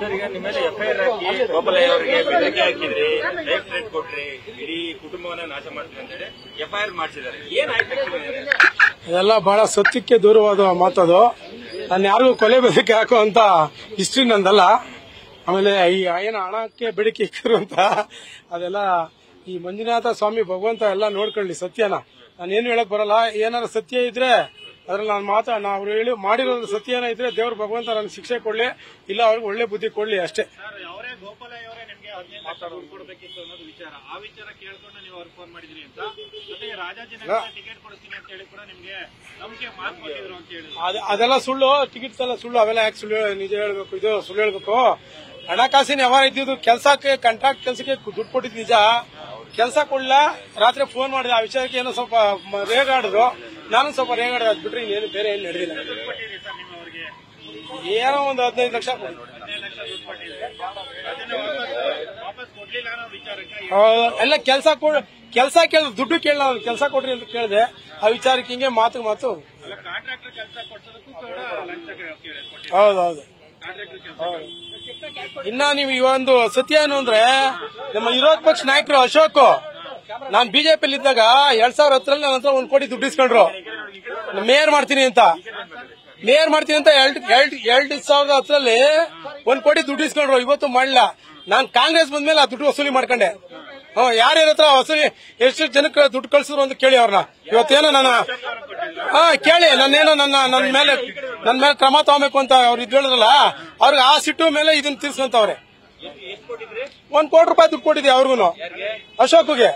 Sir ನಿಮ್ಮ ಮೇಲೆ FIR ಹಾಕಿ ಗೋಪಾಲಯ್ಯ ಅವರಿಗೆ ಬೆದರಿಕೆ ಹಾಕಿದ್ರಿ ಲೈಫ್ ಥ್ರೆಟ್ ಕೊಟ್ರಿ, ಇಡೀ ಕುಟುಂಬವನ್ನ ನಾಶ ಮಾಡ್ತೀವಿ ಅಂತ ಹೇಳಿ ಎಫ್ಐಆರ್ ಮಾಡಿಸಿದ್ದಾರೆ. ಏನಾಯ್ತು? ಇದೆಲ್ಲ ಬಹಳ ಸತ್ಯಕ್ಕೆ ದೂರವಾದ ಮಾತದು. ನಾನು ಯಾರಿಗೂ ಕೊಲೆ ಬೆದರಿಕೆ ಹಾಕೋ ಅಂತ ಹಿಸ್ಟ್ರಿ ನಂದಲ್ಲ. ಆಮೇಲೆ ಈ ಏನು ಹಣಕ್ಕೆ ಬೇಡಿಕೆ ಇಕ್ಕರು ಅಂತ ಅದೆಲ್ಲ ಈ ಮಂಜುನಾಥ ಸ್ವಾಮಿ ಭಗವಂತ ಎಲ್ಲ ನೋಡ್ಕೊಳ್ಳಿ ಸತ್ಯನ. ಏನು ಹೇಳಕ್ ಬರಲ್ಲ. ಏನಾರ ಸತ್ಯ ಇದ್ರೆ ಅದ್ರಲ್ಲಿ ನಾನು ಮಾತ್ರ ನಾವು ಹೇಳಿ ಮಾಡಿರೋ ಸತ್ಯ ಇದ್ರೆ ದೇವ್ರ ಭಗವಂತ ನನ್ನ ಶಿಕ್ಷೆ ಕೊಡ್ಲಿ ಇಲ್ಲ ಅವ್ರಿಗೆ ಒಳ್ಳೆ ಬುದ್ಧಿ ಕೊಡ್ಲಿ ಅಷ್ಟೇ. ಅದೆಲ್ಲ ಸುಳ್ಳು ಟಿಕೆಟ್ಸ್ ಎಲ್ಲ ಸುಳ್ಳು ಅವೆಲ್ಲ ಯಾಕೆ ಸುಳ್ಳು ನಿಜ ಹೇಳ್ಬೇಕು ಇದು ಸುಳ್ಳು ಹೇಳ್ಬೇಕು. ಹಣಕಾಸಿನ ವ್ಯವಹಾರ ಇದ್ದಿದ್ದು ಕೆಲಸಕ್ಕೆ ಕಾಂಟ್ರಾಕ್ಟ್ ಕೆಲಸಕ್ಕೆ ದುಡ್ಡು ಕೊಟ್ಟಿದ್ದು ನಿಜ. ಕೆಲಸ ಕೊಡ್ಲ? ರಾತ್ರಿ ಫೋನ್ ಮಾಡಿದೆ ಆ ವಿಚಾರಕ್ಕೆ ಏನೋ ಸ್ವಲ್ಪ ರೇಗಾಡಿದ್ರು ನಾನು ಸ್ವಲ್ಪ ರೇಗಾಡಿದೆ ಅದ್ ಬಿಟ್ರೆ ಇನ್ನೇನು ಬೇರೆ ಏನು ನಡೆದಿಲ್ಲ. ಏನೋ ಒಂದು ಹದಿನೈದು ಲಕ್ಷ ಎಲ್ಲ ಕೆಲಸ ಕೆಲಸ ಕೇಳ ದುಡ್ಡು ಕೇಳ ಕೆಲಸ ಕೊಡ್ರಿ ಅಂತ ಕೇಳಿದೆ. ಆ ವಿಚಾರಕ್ಕೆ ಹಿಂಗೆ ಮಾತು ಮಾತು. ಹೌದೌದು ಇನ್ನ ನೀವು ಈ ಒಂದು ಸತ್ಯ ಏನು ಅಂದ್ರೆ, ನಮ್ಮ ವಿರೋಧ ಪಕ್ಷ ನಾಯಕರು ಅಶೋಕ್. ನಾನ್ ಬಿಜೆಪಿ ಇದ್ದಾಗ ಎರಡ್ ಸಾವಿರ ಹತ್ತರಲ್ಲಿ ನನ್ನ ಹತ್ರ ಒಂದ್ ಕೋಟಿ ದುಡ್ಡು ಇಸ್ಕೊಂಡ್ರು ಮೇಯರ್ ಮಾಡ್ತೀನಿ ಅಂತ. ಮೇಯರ್ ಮಾಡ್ತೀನಿ ಅಂತ ಎರಡ್ ಎರಡ್ ಸಾವಿರದ ಹತ್ತರಲ್ಲಿ ಒಂದ್ ಕೋಟಿ ದುಡ್ಡು ಇಸ್ಕೊಂಡ್ರು ಇವತ್ತು ಮಾಡಲಿಲ್ಲ. ನಾನ್ ಕಾಂಗ್ರೆಸ್ ಬಂದ್ಮೇಲೆ ಆ ದುಡ್ಡು ವಸೂಲಿ ಮಾಡ್ಕೊಂಡೆ. ಹ್ಮ್ ಯಾರ್ಯಾರ ಹತ್ರ ವಸೂಲಿ, ಎಷ್ಟು ಜನಕ್ಕೆ ದುಡ್ಡು ಕಳ್ಸಿದ್ರು ಅಂತ ಕೇಳಿ ಅವ್ರನ್ನ ಇವತ್ತೇನೋ ನನ್ನ, ಹಾ, ಕೇಳಿ. ನನ್ನೇನೋ ನನ್ನ ನನ್ನ ಮೇಲೆ ನನ್ನ ಮೇಲೆ ಕ್ರಮ ತಗೋಬೇಕು ಅಂತ ಅವ್ರು ಇದು ಹೇಳಿದ್ರಲ್ಲ, ಅವ್ರಿಗೆ ಆ ಸಿಟ್ಟು ಮೇಲೆ ಇದನ್ನ ತೀರ್ಸ್ಕೊಂತವ್ರೆ. ಒಂದ್ ಕೋಟಿ ರೂಪಾಯಿ ದುಡ್ಡು ಕೊಟ್ಟಿದೆ ಅವ್ರಿಗೂ ಅಶೋಕ್ಗೆ.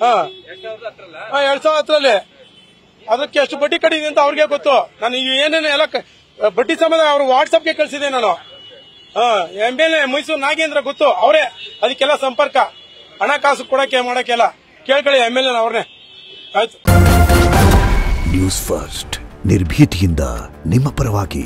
ಹಾ. ಎರಡ್ ಸಾವಿರ ಹತ್ತರಲ್ಲಿ ಅದಕ್ಕೆ ಎಷ್ಟು ಬಡ್ಡಿ ಕಟ್ಟಿದೆ ಅಂತ ಅವ್ರಿಗೆ ಗೊತ್ತು. ನಾನು ಈಗ ಏನೇನು ಎಲ್ಲ ಬಡ್ಡಿ ಸಂಬಂಧ ಅವ್ರು ವಾಟ್ಸಪ್ಗೆ ಕಳಿಸಿದೆ ನಾನು. ಹಾ M L A Mysuru Nagendra ಗೊತ್ತು, ಅವರೇ. ಅದಕ್ಕೆಲ್ಲ ಸಂಪರ್ಕ. ಹಣಕಾಸು ಕೊಡಕ್ಕೆ, ಮಾಡಕ್ಕೆಲ್ಲ. ಕೇಳ್ಕೊಳ್ಳಿ ಎಂ ಎಲ್ ಎನ ಅವ್ರನ್ನೇ. ಆಯ್ತು. ನ್ಯೂಸ್ ಫಸ್ಟ್ ನಿರ್ಭೀತಿಯಿಂದ ನಿಮ್ಮ ಪರವಾಗಿ.